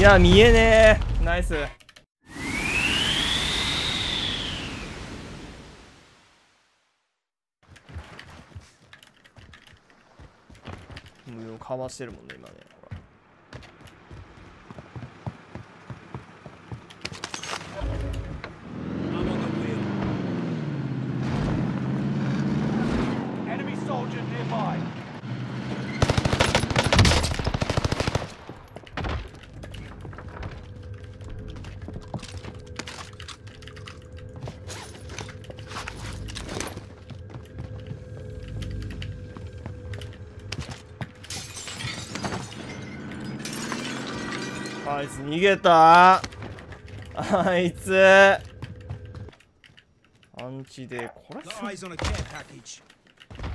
いや見えねえ。ナイス。かわしてるもんね今ねほら Enemy soldier nearby. あいつ逃げたあいつアンチでこれ package.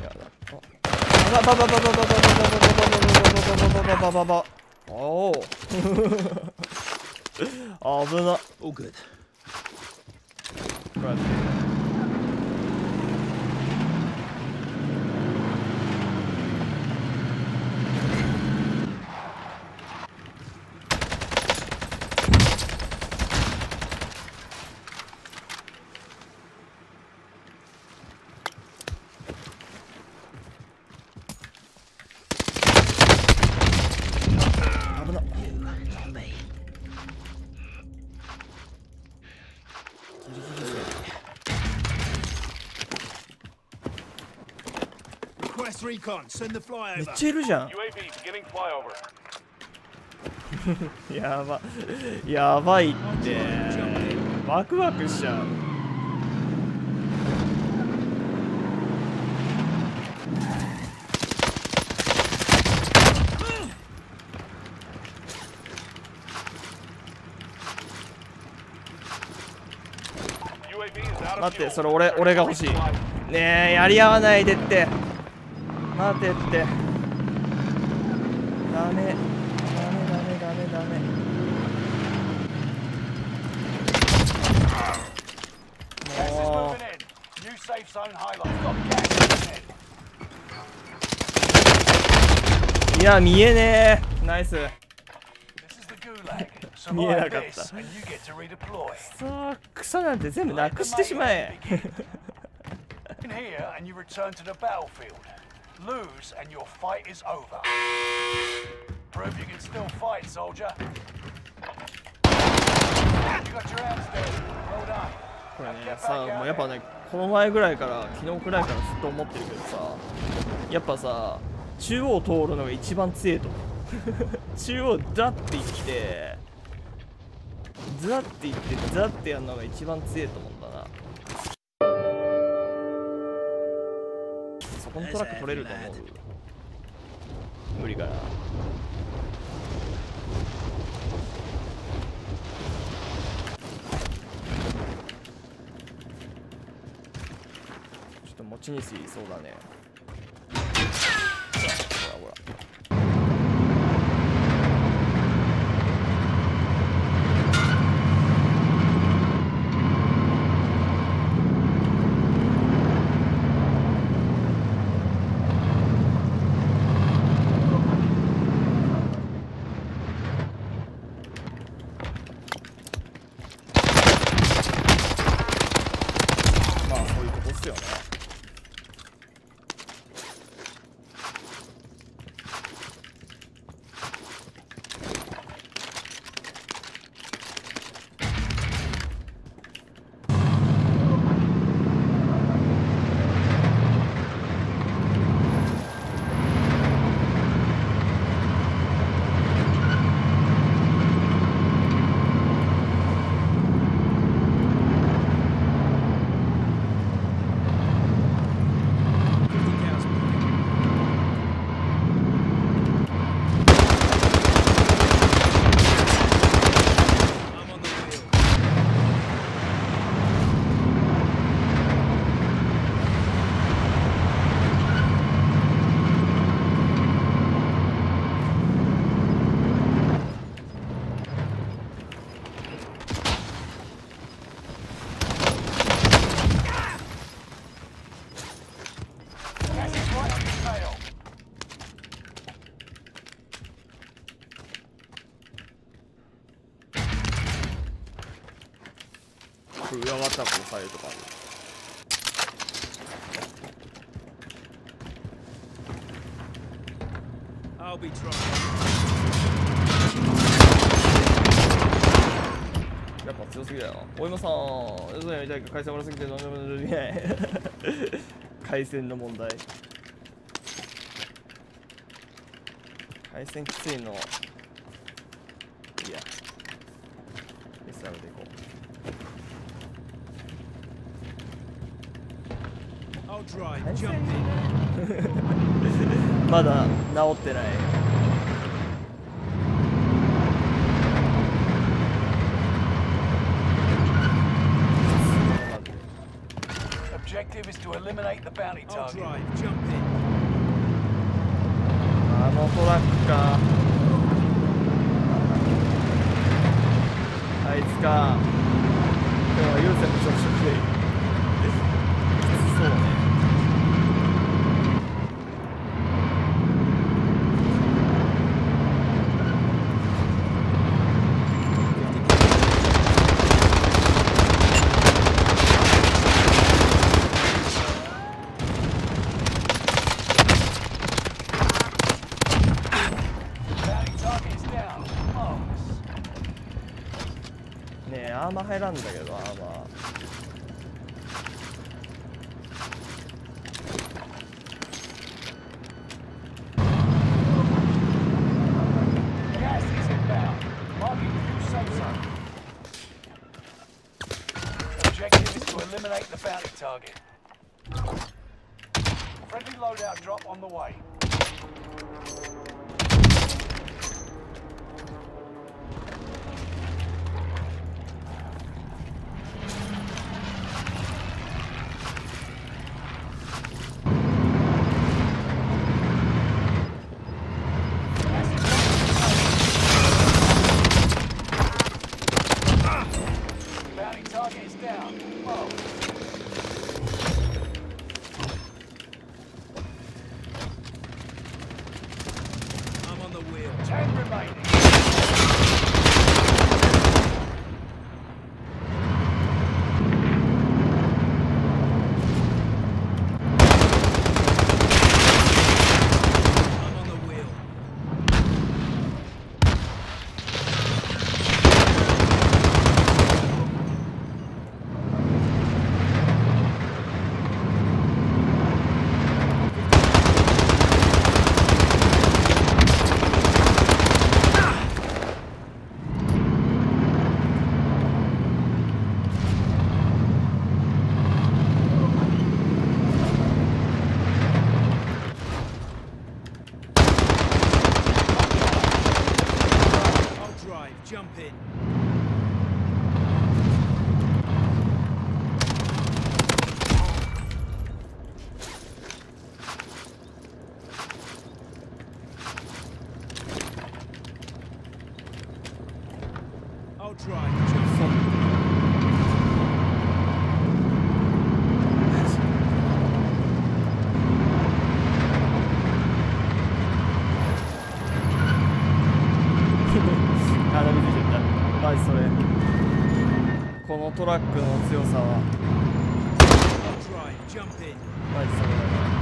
やだあばばばばばばばばばばばばばばばばばばおお危な All good. こうやってめっ flyover. ちゃいるじゃん. やば。やばいって。ワクワクしちゃう。待ってそれ俺俺が欲しい。ねえやり合わないでってさてって。ダメ。ダメダメダメダメ。いや見えねえ。ナイス。見えなかった。くそクソなんて全部なくしてしまえ。Lose and your fight is over. これね、さあもうやっぱねこの前ぐらいから昨日くらいからずっと思ってるけどさやっぱさ中央通るのが一番強いと。思 う中央ザッていってザッていってザッてやるのが一番強いと思うんだな。コントラック取れると思う無理かなちょっと持ち主いそうだね。裏ワタコさえとかあるやっぱ強すぎだよ。おいまさんよそやりたいか海鮮悪すぎて何でもない海鮮の問題。回線きついのいや SR でいこ I'll drive. 回 Jump 線 in. まだ治ってない Objective is to eliminate the bounty I'll target. drive. Jump in. あのトラックかあいつか。今日は優先の直色できつそうねねえアーマー入らんだけどアーマー。Jump in. トラックの強さは。それだな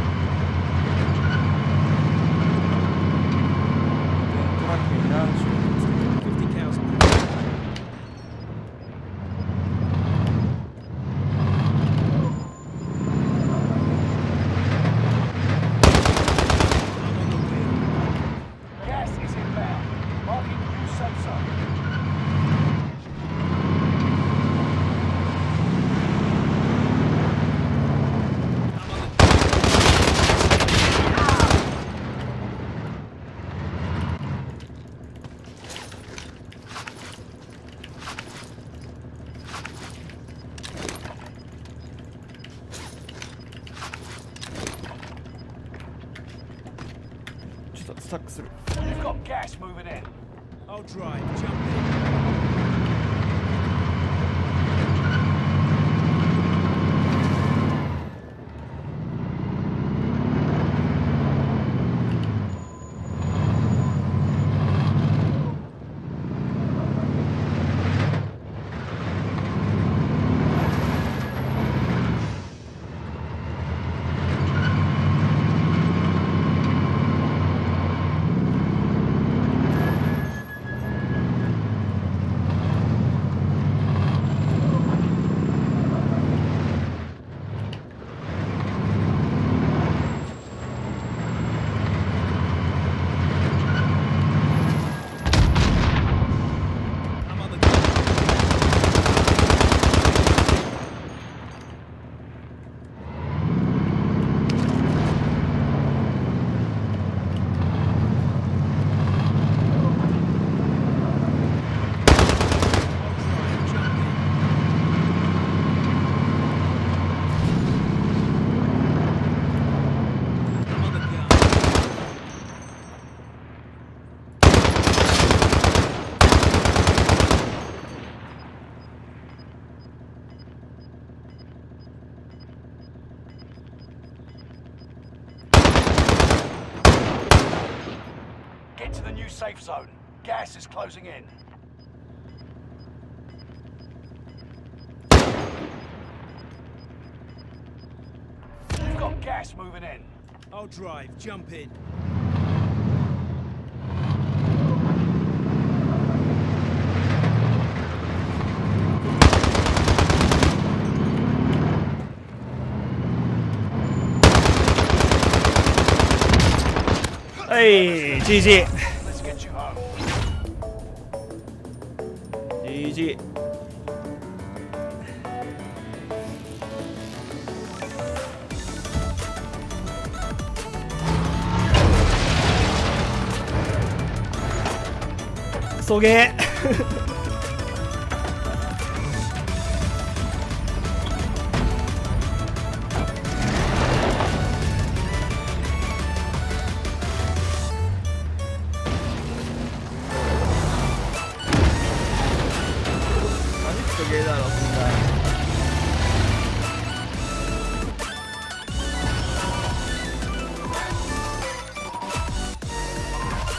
ちょっとスタックする You've got gas moving in. I'll drive. Jump in. Safe zone. Gas is closing in. You've got gas moving in. I'll drive. Jump in. はい GG クソゲー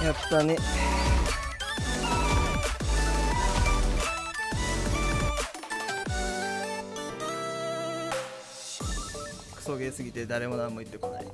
やったね。げすぎて誰も何も言ってこない。